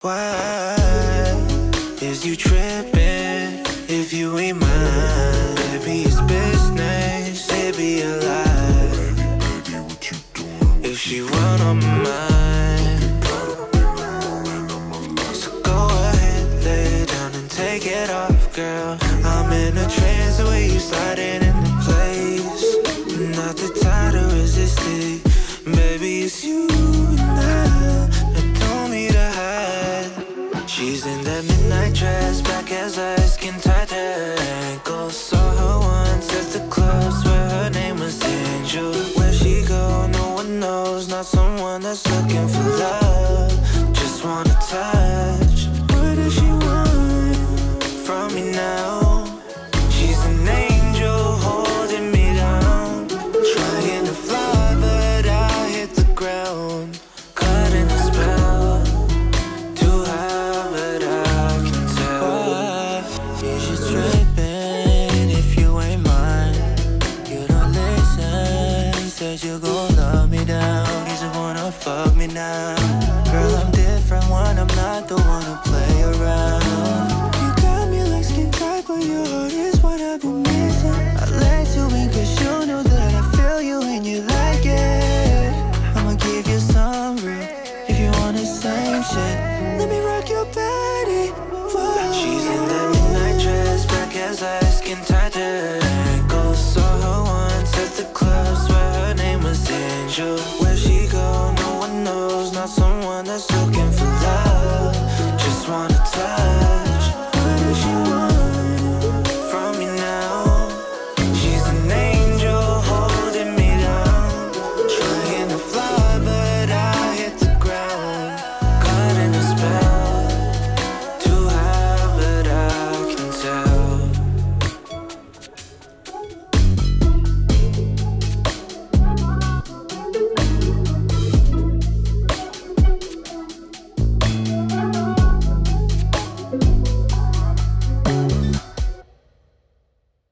Why is you tripping if you ain't mine? Baby, it's business, maybe baby, alive. If she run on mine, so go ahead, lay down and take it off, girl. I'm in a trance the way you sliding into place. Not the time to resist it, baby, it's you She's in that midnight dress, black as ice, skin tight ankles. Saw her once at the club, where her name was Angel. Where she go, no one knows. Not someone that's looking for love, just wanna touch. What does she want from me now? Said you gon' love me down. You just wanna fuck me now. Girl, I'm different when I'm not the one who play around. You got me like skin tight, but your heart is what I've been missing. I let you in 'cause you know that I feel you and you like it. I'ma give you some real if you want the same shit. someone that's looking for love. Just wanna tell